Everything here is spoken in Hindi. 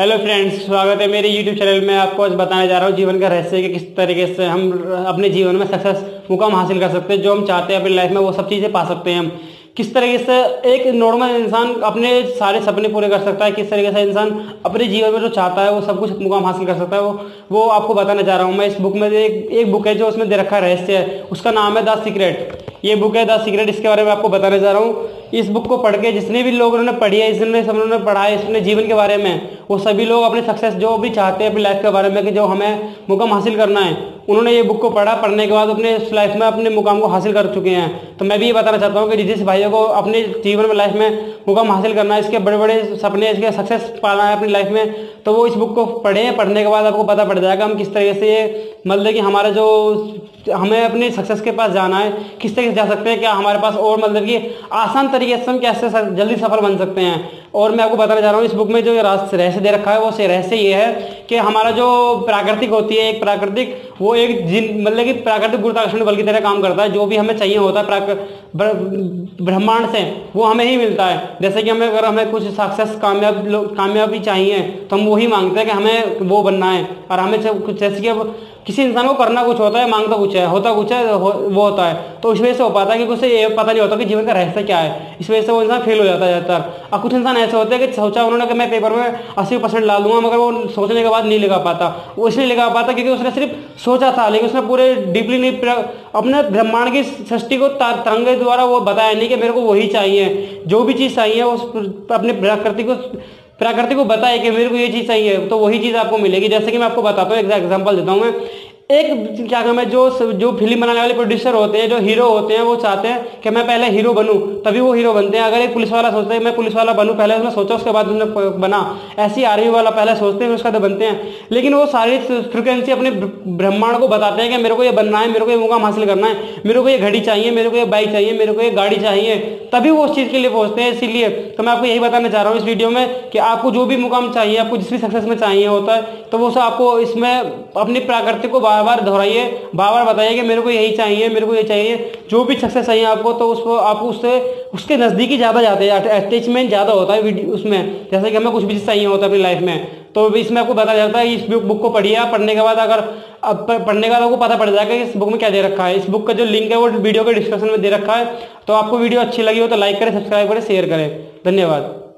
हेलो फ्रेंड्स स्वागत है मेरे यूट्यूब चैनल में। आपको आज बताने जा रहा हूँ जीवन का रहस्य कि किस तरीके से हम अपने जीवन में सक्सेस मुकाम हासिल कर सकते हैं, जो हम चाहते हैं अपनी लाइफ में, वो सब चीज़ें पा सकते हैं हम। किस तरीके से एक नॉर्मल इंसान अपने सारे सपने पूरे कर सकता है, किस तरीके से इंसान अपने जीवन में जो चाहता है, वो सब कुछ मुकाम हासिल कर सकता है, वो वो आपको बताना चाह रहा हूँ मैं। इस बुक में एक एक बुक है जो उसमें दे रखा रहस्य है उसका नाम है द सीक्रेट ये बुक है द सीक्रेट इसके बारे में आपको बताने जा रहा हूँ। इस बुक को पढ़ के जितने भी लोग उन्होंने पढ़ी है इसने सब उन्होंने पढ़ा है इसने जीवन के बारे में, वो सभी लोग अपने सक्सेस जो भी चाहते हैं, अपनी लाइफ के बारे में कि जो हमें मुकाम हासिल करना है उन्होंने ये बुक को पढ़ा, पढ़ने के बाद अपने लाइफ में अपने मुकाम को हासिल कर चुके हैं। तो मैं भी ये बताना चाहता हूँ कि जिस भाइयों को अपने जीवन में लाइफ में मुकाम हासिल करना है, इसके बड़े बड़े सपने, इसके सक्सेस पाना है अपनी लाइफ में तो वो इस बुक को पढ़ें, पढ़ने के बाद आपको पता पड़ जाएगा हम किस तरीके से ये मतलब कि हमारा जो हमें अपने सक्सेस के पास जाना है, किस तरीके से जा सकते हैं, क्या हमारे पास और मतलब कि आसान तरीके से हम कैसे जल्दी सफल बन सकते हैं। और मैं आपको बताना चाह रहा हूँ, इस बुक में जो रहस्य दे रखा है, वो रहस्य ये है कि हमारा जो प्राकृतिक होती है, एक प्राकृतिक वो एक जिन मतलब कि प्राकृतिक गुरुत्वाकर्षण बल की तरह काम करता है जो भी हमें चाहिए होता है ब्रह्मांड से वो हमें ही मिलता है। जैसे कि हमें अगर हमें कुछ सक्सेस कामयाब कामयाबी चाहिए तो हम वही मांगते हैं कि हमें वो बनना है। और हमें कुछ जैसे कि अब किसी इंसान को करना कुछ होता है माँगता कुछ है होता कुछ है हो, वो होता है तो इस वजह से हो पाता है कि उसे ये पता नहीं होता कि जीवन का रहस्य क्या है। इस वजह से वो इंसान फेल हो जाता है ज़्यादातर। और कुछ इंसान ऐसे होते हैं कि सोचा उन्होंने कि मैं पेपर में अस्सी परसेंट ला लूँगा मगर वो सोचने के बाद नहीं लगा पाता। वो इसलिए लगा पाता क्योंकि उसने सिर्फ़ सोचा था, लेकिन उसने पूरे डीपली नहीं अपने ब्रह्मांड की सृष्टि को तरंग द्वारा वो बताया नहीं कि मेरे को वही चाहिए। जो भी चीज़ चाहिए उस अपने प्रकृति को प्रकृति को बताए कि मेरे को ये चीज़ चाहिए तो वही चीज़ आपको मिलेगी। जैसे कि मैं आपको बताता हूँ एग्ज़ाम्पल देता हूँ मैं। एक, क्या नाम है जो जो फ़िल्म बनाने वाले प्रोड्यूसर होते हैं, जो हीरो होते हैं, वो चाहते हैं कि मैं पहले हीरो बनूं, तभी वो हीरो बनते हैं। अगर एक पुलिस वाला सोचते हैं मैं पुलिस वाला बनूं, पहले उसने सोचा, उसके बाद उसने बना। ऐसी आर्मी वाला पहले सोचते हैं उसका तो बनते हैं। लेकिन वो सारी फ्रिक्वेंसी अपने ब्रह्मांड को बताते हैं कि मेरे को ये बनना है, मेरे को ये मुकाम हासिल करना है, मेरे को ये घड़ी चाहिए, मेरे को ये बाइक चाहिए, मेरे को ये गाड़ी चाहिए, तभी वो उस चीज़ के लिए पहुँचते हैं। इसीलिए तो मैं आपको यही बताना चाह रहा हूँ इस वीडियो में कि आपको जो भी मुकाम चाहिए, आपको जिस भी सक्सेस में चाहिए होता है तो वो सब आपको इसमें अपनी प्राकृतिक को बार बार दोहराइए बार बार बताइए कि मेरे को यही चाहिए, मेरे को ये चाहिए। जो भी सक्सेस चाहिए आपको तो उसको आप उससे, उसके नज़दीकी ज़्यादा जाते हैं अटैचमेंट ज़्यादा होता है उसमें। जैसे कि हमें कुछ भी चाहिए होता है अपनी लाइफ में तो इसमें आपको बताया जाता है इस बुक को पढ़िए पढ़ने के बाद अगर, अब पढ़ने के आपको पता पड़ जाएगा कि इस बुक में क्या दे रखा है। इस बुक का जो लिंक है वो वीडियो के डिस्क्रिप्शन में दे रखा है। तो आपको वीडियो अच्छी लगी हो तो लाइक करें सब्सक्राइब करें शेयर करें। धन्यवाद।